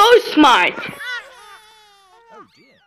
so smart. Oh dear.